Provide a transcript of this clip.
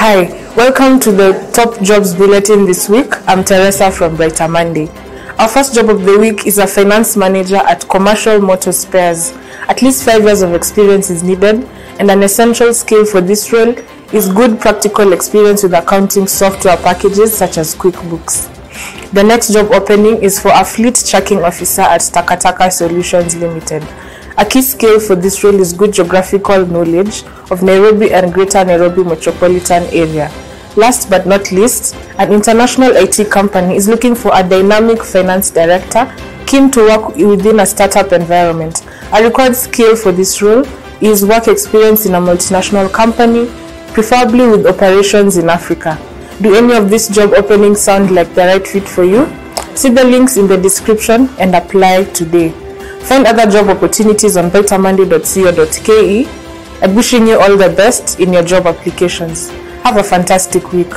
Hi, welcome to the Top Jobs Bulletin this week. I'm Teresa from BrighterMonday. Our first job of the week is a finance manager at Commercial Motor Spares. At least five years of experience is needed, and an essential skill for this role is good practical experience with accounting software packages such as QuickBooks. The next job opening is for a fleet tracking officer at Takataka Solutions Limited. A key skill for this role is good geographical knowledge of Nairobi and Greater Nairobi metropolitan area. Last but not least, an international IT company is looking for a dynamic finance director keen to work within a startup environment. A required skill for this role is work experience in a multinational company, preferably with operations in Africa. Do any of these job openings sound like the right fit for you? See the links in the description and apply today. Find other job opportunities on brightermonday.co.ke and wishing you all the best in your job applications. Have a fantastic week.